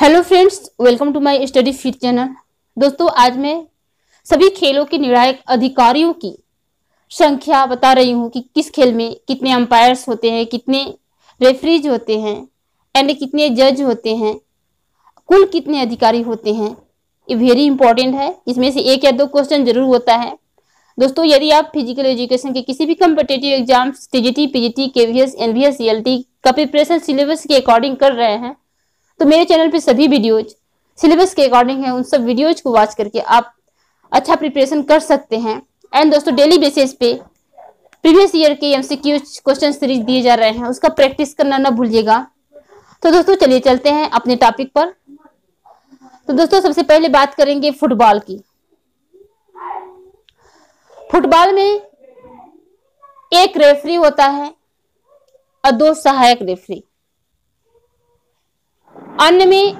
Hello friends welcome to my study fit channel दोस्तों, आज मैं सभी खेलों के निर्णायक अधिकारियों की संख्या बता रही हूँ कि किस खेल में कितने अंपायर्स होते हैं, कितने रेफरीज होते हैं एंड कितने जज होते हैं, कुल कितने अधिकारी होते हैं, ये वेरी इंपॉर्टेंट है। इसमें से एक या दो क्वेश्चन ज़रूर होता है। दोस्तों, यदि आप फ़िज़िकल एजुकेशन के किसी भी competitive exams TGT PGT KVS NVS CLT का प्रिपरेशन सिलेबस के अकॉर्डिंग कर रहे हैं तो मेरे चैनल पे सभी वीडियोज़ सिलेबस के अकॉर्डिंग है, उन सब वीडियोज़ को वॉच करके आप अच्छा प्रिपरेशन कर सकते हैं। एंड दोस्तों डेली बेसिस पे प्रीवियस ईयर के एमसीक्यू क्वेश्चन सीरीज़ दिए जा रहे हैं, उसका प्रैक्टिस करना ना भूलिएगा। तो दोस्तों, चलिए चलते हैं अपने टॉपिक पर। तो दोस्तों, सबसे पहले बात करेंगे फुटबॉल की। फुटबॉल में एक रेफरी होता है, और दो सहायक रेफरी अन्य में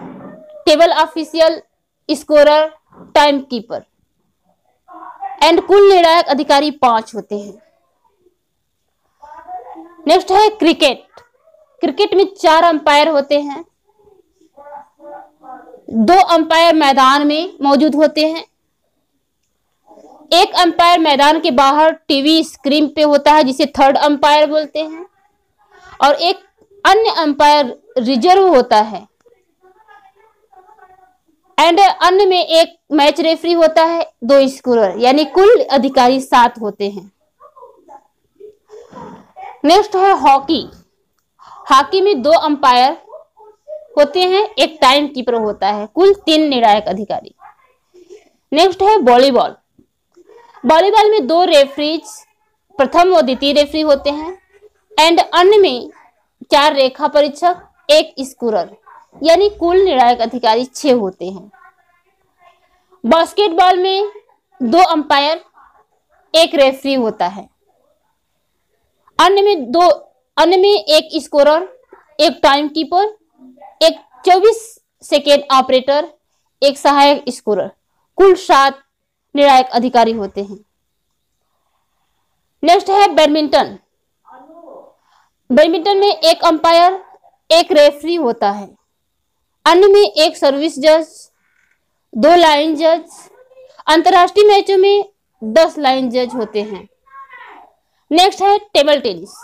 table official scorer time keeper and कुल निर्णायक अधिकारी पाँच होते हैं। नेक्स्ट है क्रिकेट क्रिकेट में चार अंपायर होते हैं। दो अंपायर मैदान में मौजूद होते हैं। एक अंपायर मैदान के बाहर टीवी स्क्रीन पे होता है, जिसे थर्ड अंपायर बोलते हैं। और एक अन्य अंपायर रिज़र्व होता है। एंड अन्य में एक मैच रेफरी होता है, दो स्कोरर यानी कुल अधिकारी सात होते हैं। नेक्स्ट है हॉकी हॉकी में दो अंपायर होते हैं, एक टाइम कीपर होता है, कुल तीन निर्णायक अधिकारी। नेक्स्ट है वॉलीबॉल वॉलीबॉल में दो रेफरीज प्रथम और द्वितीय रेफरी होते हैं। एंड अन्य में चार रेखा परीक्षक, एक स्कोरर यानी कुल निर्णायक अधिकारी छह होते हैं। बास्केटबॉल में दो अंपायर, एक रेफरी होता है। अन्य में दो, अन्य में एक स्कोरर, एक टाइम कीपर एक 24 सेकेंड ऑपरेटर एक सहायक स्कोरर कुल सात निर्णायक अधिकारी होते हैं। नेक्स्ट है बैडमिंटन। बैडमिंटन में एक अंपायर, एक रेफरी होता है। अन्य में एक सर्विस जज, दो लाइन जज, अंतरराष्ट्रीय मैचों में दस लाइन जज होते हैं। नेक्स्ट है टेबल टेनिस।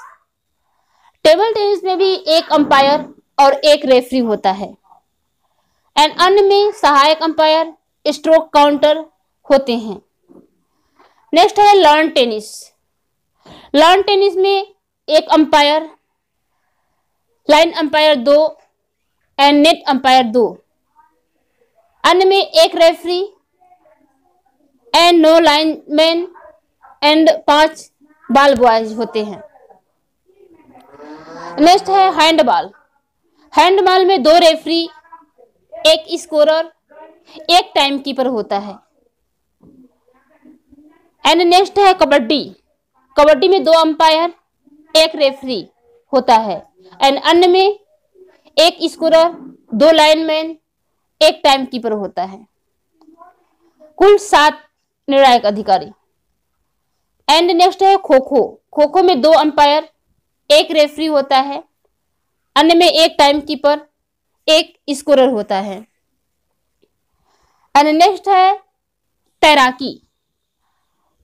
टेबल टेनिस में भी एक अंपायर और एक रेफरी होता है। एंड अन्य में सहायक अंपायर, स्ट्रोक काउंटर होते हैं। नेक्स्ट है लॉन टेनिस। लॉन टेनिस में एक अंपायर, लाइन अंपायर दो एंड नेट अंपायर दो अन्य में एक referee and no line man and पाँच बाल बॉयज़ होते हैं। नेक्स्ट है हैंडबॉल हैंडबॉल में दो रेफरी एक स्कोरर एक टाइम कीपर होता है। एंड नेक्स्ट है कबड्डी। कबड्डी में दो अंपायर एक रेफरी होता है। एंड अन्य में एक स्कोरर, दो लाइनमैन, एक टाइम कीपर होता है। कुल सात निर्णायक अधिकारी। एंड नेक्स्ट है खो खो खो खो में दो अंपायर एक रेफरी होता है। अन्य में एक टाइम कीपर एक स्कोरर होता है। एंड नेक्स्ट है तैराकी।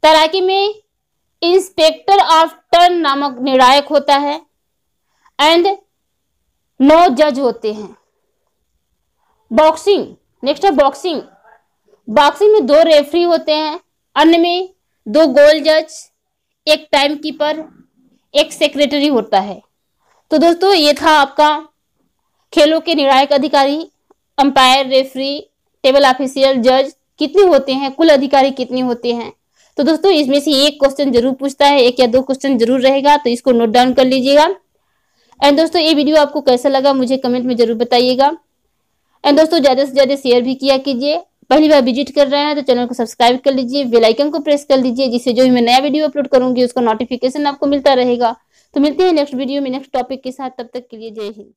तैराकी में इंस्पेक्टर ऑफ़ टर्न नामक निर्णायक होता है। एंड नौ जज होते हैं। बॉक्सिंग नेक्स्ट है बॉक्सिंग। बॉक्सिंग में दो रेफरी होते हैं, अन्य में दो गोल जज एक टाइम कीपर एक सेक्रेटरी होता है। तो दोस्तों, ये था आपका खेलों के निर्णायक अधिकारी अंपायर रेफरी टेबल ऑफिशियल जज कितने होते हैं, कुल अधिकारी कितने होते हैं। तो दोस्तों, इसमें से एक क्वेश्चन ज़रूर पूछता है, एक या दो क्वेश्चन ज़रूर रहेगा तो इसको नोट डाउन कर लीजिएगा। एंड दोस्तों, ये वीडियो आपको कैसा लगा मुझे कमेंट में ज़रूर बताइएगा। एंड दोस्तों, ज़्यादा से ज़्यादा शेयर भी किया कीजिए। पहली बार विज़िट कर रहे हैं तो चैनल को सब्सक्राइब कर लीजिए बेल आइकन को प्रेस कर लीजिए, जिससे जो भी मैं नया वीडियो अपलोड करूँगी, उसका नोटिफिकेशन आपको मिलता रहेगा। तो मिलते हैं नेक्स्ट वीडियो में नेक्स्ट टॉपिक के साथ। तब तक के लिए जय हिंद।